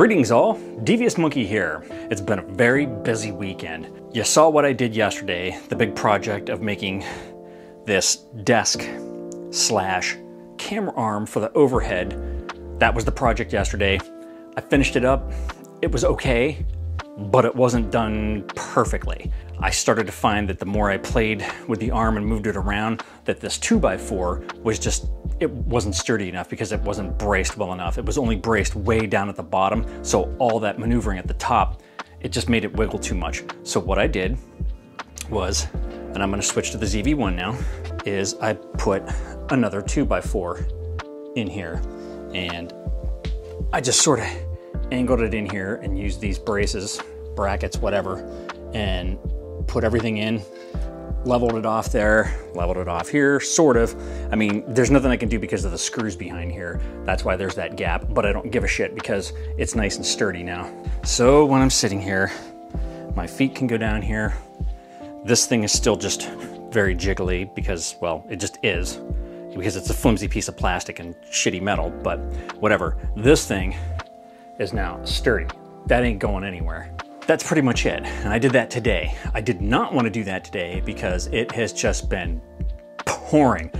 Greetings all, Devious Monkey here. It's been a very busy weekend. You saw what I did yesterday, the big project of making this desk slash camera arm for the overhead. That was the project yesterday. I finished it up. It was okay, but it wasn't done perfectly. I started to find that the more I played with the arm and moved it around, that this 2x4 was just, it wasn't sturdy enough because it wasn't braced well enough. It was only braced way down at the bottom, so all that maneuvering at the top, it just made it wiggle too much. So what I did was, and I'm gonna switch to the ZV-1 now, is I put another 2x4 in here and I just sort of angled it in here and used these braces, brackets, whatever, and put everything in, leveled it off there, leveled it off here, sort of. I mean, there's nothing I can do because of the screws behind here. That's why there's that gap, but I don't give a shit because it's nice and sturdy now. So when I'm sitting here, my feet can go down here. This thing is still just very jiggly because, well, it just is because it's a flimsy piece of plastic and shitty metal, but whatever. This thing is now sturdy. That ain't going anywhere. That's pretty much it. And I did that today. I did not want to do that today because it has just been pouring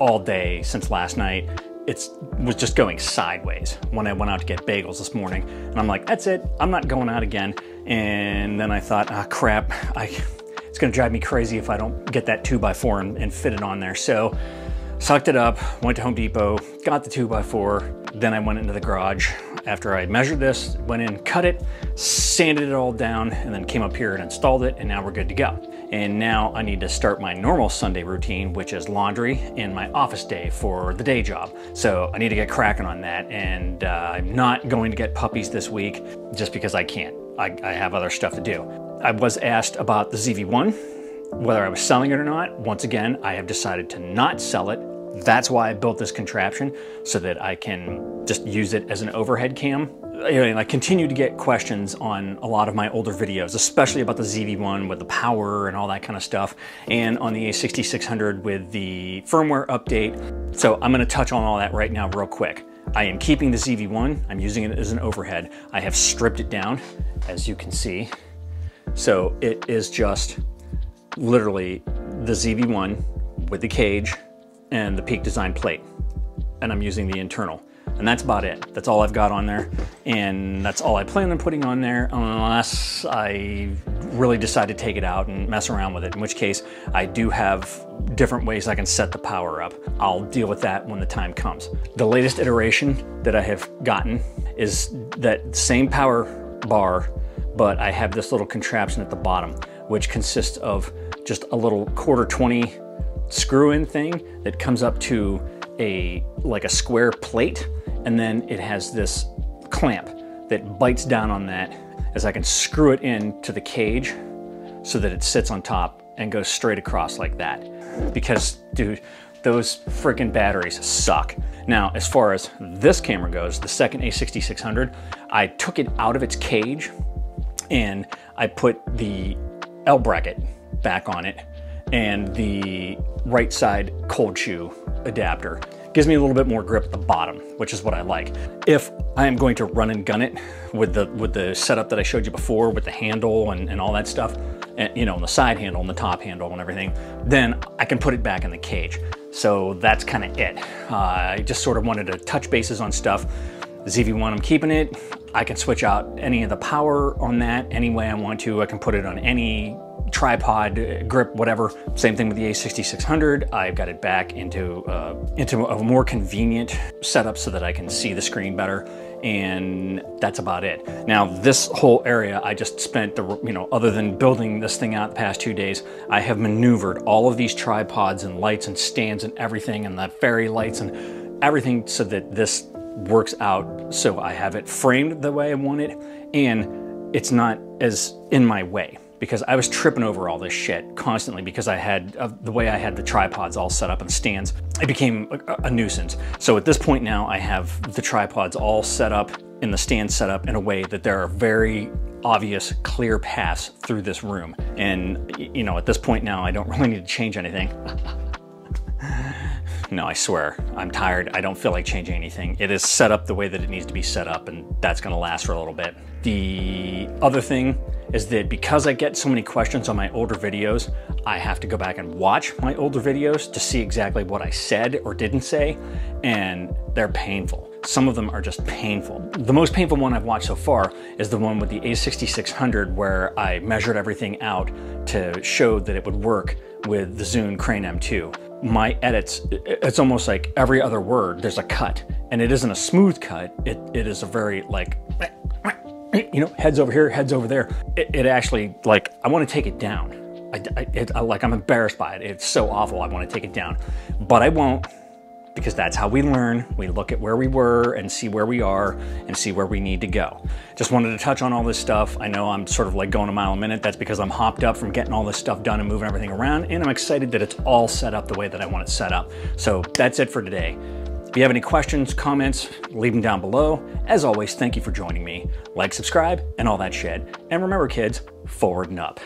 all day since last night. It was just going sideways when I went out to get bagels this morning. And I'm like, that's it. I'm not going out again. And then I thought, ah, crap. I, it's going to drive me crazy if I don't get that 2x4 and, and fit it on there. So sucked it up, went to Home Depot, got the 2x4. Then I went into the garage, after I measured this, went in, cut it, sanded it all down, and then came up here and installed it, and now we're good to go. And now I need to start my normal Sunday routine, which is laundry and my office day for the day job. So I need to get cracking on that, and uh, I'm not going to get puppies this week just because I can't. I, I have other stuff to do. I was asked about the ZV-1, whether I was selling it or not. Once again, I have decided to not sell it that's why I built this contraption so that I can just use it as an overhead cam. And I continue to get questions on a lot of my older videos, especially about the ZV-1 with the power and all that kind of stuff, and on the A6600 with the firmware update. So I'm gonna touch on all that right now real quick. I am keeping the ZV-1, I'm using it as an overhead. I have stripped it down, as you can see. So it is just literally the ZV-1 with the cage and the Peak Design plate. And I'm using the internal. And that's about it. That's all I've got on there. And that's all I plan on putting on there unless I really decide to take it out and mess around with it, in which case I do have different ways I can set the power up. I'll deal with that when the time comes. The latest iteration that I have gotten is that same power bar, but I have this little contraption at the bottom, which consists of just a little quarter 20 screw-in thing that comes up to a like a square plate and then it has this clamp that bites down on that as I can screw it in to the cage so that it sits on top and goes straight across like that. Because dude, those freaking batteries suck. Now, as far as this camera goes, the second A6600, I took it out of its cage and I put the L bracket back on it and the right side cold shoe adapter. Gives me a little bit more grip at the bottom, which is what I like. If I am going to run and gun it with the with the setup that I showed you before with the handle and, and all that stuff, and you know, and the side handle and the top handle and everything, then I can put it back in the cage. So that's kind of it. Uh, I just sort of wanted to touch bases on stuff. The ZV-1, I'm keeping it. I can switch out any of the power on that any way I want to. I can put it on any tripod, grip, whatever. Same thing with the A6600. I've got it back into, uh, into a more convenient setup so that I can see the screen better and that's about it. Now this whole area I just spent the, you know, other than building this thing out the past two days, I have maneuvered all of these tripods and lights and stands and everything and the fairy lights and everything so that this works out so I have it framed the way I want it and it's not as in my way because I was tripping over all this shit constantly because I had uh, the way I had the tripods all set up and stands. It became a, a, nuisance. So at this point now, I have the tripods all set up in the stand set up in a way that there are very obvious, clear paths through this room. And you know, at this point now, I don't really need to change anything. no, I swear, I'm tired. I don't feel like changing anything. It is set up the way that it needs to be set up, and that's gonna last for a little bit. The other thing is that because I get so many questions on my older videos, I have to go back and watch my older videos to see exactly what I said or didn't say, and they're painful. Some of them are just painful. The most painful one I've watched so far is the one with the A6600 where I measured everything out to show that it would work with the Zhiyun Crane M2 my edits, it's almost like every other word, there's a cut. And it isn't a smooth cut, it, it is a very like, you know, heads over here, heads over there. It, it actually, like, I want to take it down. I, I, it, I, like, I'm embarrassed by it. It's so awful, I want to take it down. But I won't because that's how we learn. We look at where we were and see where we are and see where we need to go. Just wanted to touch on all this stuff. I know I'm sort of like going a mile a minute. That's because I'm hopped up from getting all this stuff done and moving everything around, and I'm excited that it's all set up the way that I want it set up. So that's it for today. If you have any questions, comments, leave them down below. As always, thank you for joining me. Like, subscribe, and all that shit. And remember, kids, forward and up.